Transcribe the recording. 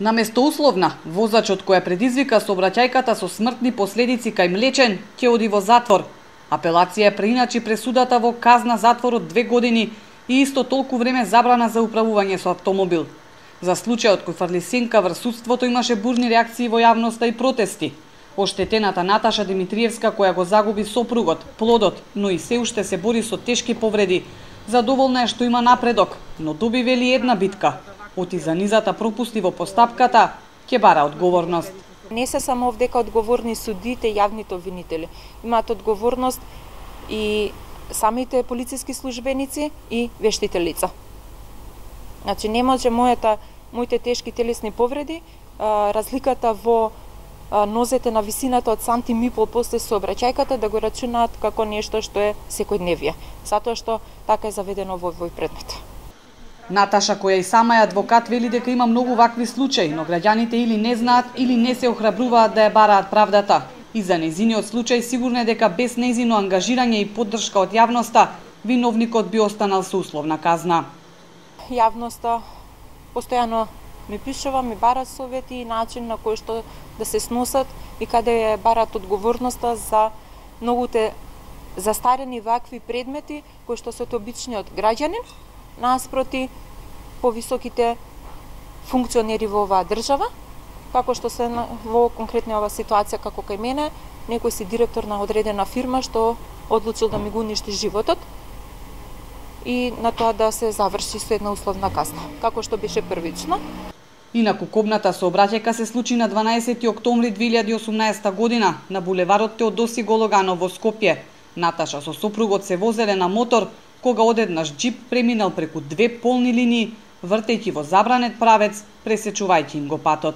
Наместо условна, возачот која предизвика сообраќајката со смртни последици кај Млечен ќе оди во затвор. Апелација е преиначи пресудата во казна затвор од две години и исто толку време забрана за управување со автомобил. За случајот кој фрли сенка врз судството имаше бурни реакции во јавноста и протести. Оштетената Наташа Димитриевска која го загуби сопругот, плодот, но и се уште се бори со тешки повреди, задоволна е што има напредок, но доби вели една битка. Оти за низата пропусти во постапката, ќе бара одговорност. Не се само овдека одговорни судите, јавните обвинители. Имаат одговорност и самите полициски службеници и вештите лица. Значи не може мојата моите тешки телесни повреди, разликата во нозете на висината од санти и пол после сообраќајката да го рачунаат како нешто што е секојдневие, затоа што така е заведено во овој предмет. Наташа, која и сама е адвокат, вели дека има многу вакви случаи, но граѓаните или не знаат или не се охрабруваат да ја бараат правдата. И за незиниот случај сигурно е дека без незино ангажирање и поддршка од јавноста, виновникот би останал со условна казна. Јавноста постојано ми пишува, ми бара совети и начин на кој што да се сносат и каде ја барат одговорноста за многуте застарени вакви предмети кои што се од обичниот граѓанин наспроти повисоките функционери во оваа држава, како што се во конкретна ова ситуација како кај мене, некој си директор на одредена фирма што одлучил да ми го уништи животот и на тоа да се заврши со една условна казна, како што беше првично. Инаку кобната сообраќајка се случи на 12 октомври 2018 година на булеварот Теодоси Гологанов во Скопје. Наташа со сопругот се возеле на мотор кога одеднаш джип преминал преку две полни линии, вртејќи во забранет правец, пресечувајќи им го патот.